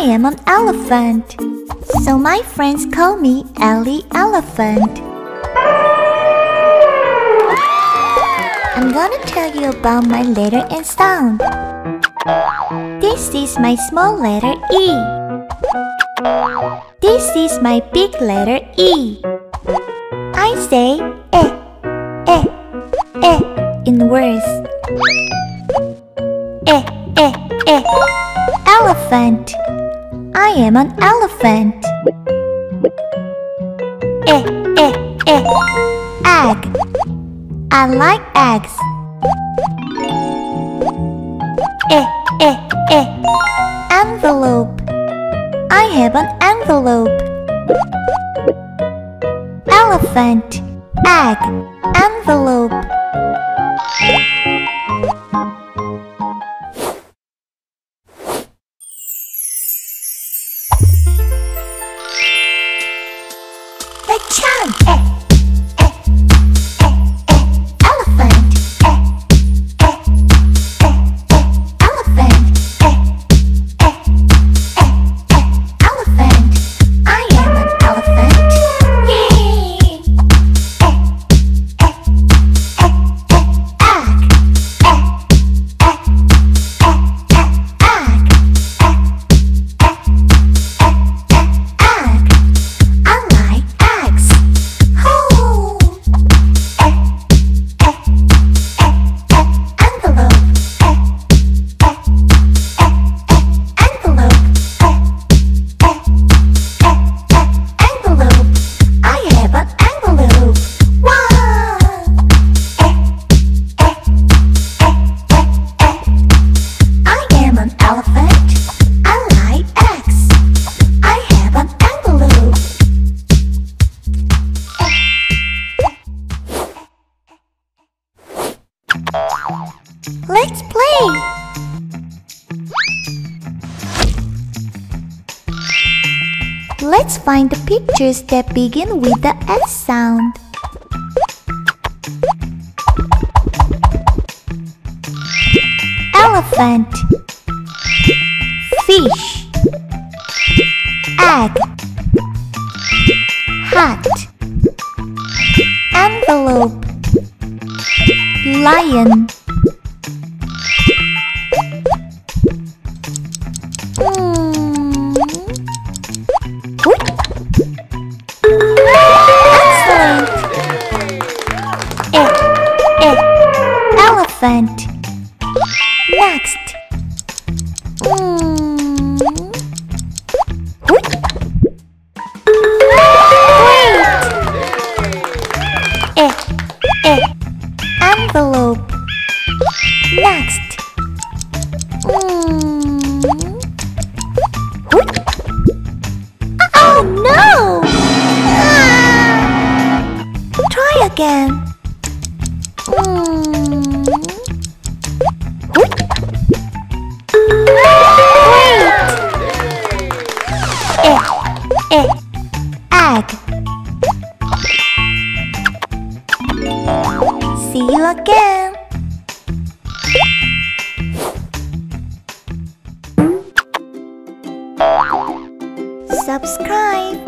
I am an elephant. So my friends call me Ellie Elephant. I'm gonna tell you about my letter and sound. This is my small letter E. This is my big letter E. I say eh, eh, eh in words. Eh, eh, eh. Elephant. I am an elephant. Eh, eh, eh. Egg. I like eggs. Eh, eh, eh. Envelope. I have an envelope. Elephant. Egg. Envelope. The. Eh, eh, Let's find the pictures that begin with the S sound. Elephant. Fish. Egg. Hat. Envelope. Lion Elephant. Next. Hui. Great. Eh, eh. Envelope. Next. Hmm. Oh no! Ah. Try again. See you again. Subscribe,